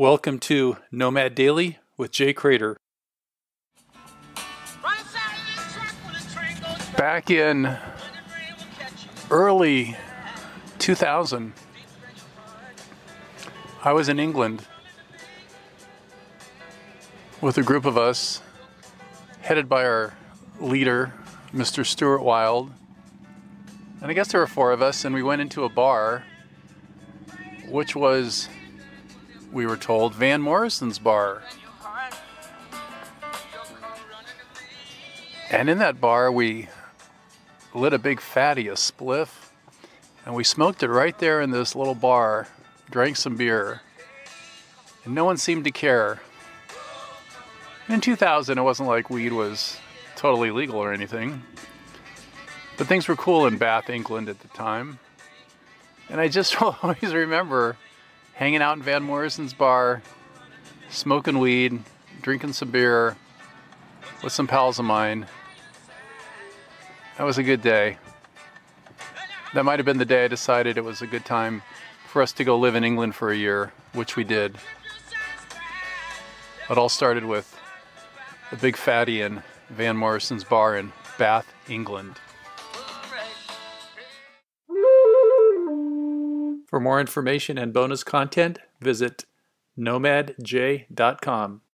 Welcome to Nomad Daily with Jay Cradeur. Back in early 2000, I was in England with a group of us headed by our leader, Mr. Stuart Wilde. And I guess there were four of us, and we went into a bar, which was, we were told, Van Morrison's bar. And in that bar, we lit a big fatty, a spliff, and we smoked it right there in this little bar, drank some beer, and no one seemed to care. In 2000, it wasn't like weed was totally legal or anything, but things were cool in Bath, England at the time. And I just always remember hanging out in Van Morrison's bar, smoking weed, drinking some beer with some pals of mine. That was a good day. That might have been the day I decided it was a good time for us to go live in England for a year, which we did. It all started with a big fatty in Van Morrison's bar in Bath, England. For more information and bonus content, visit nomadjay.com.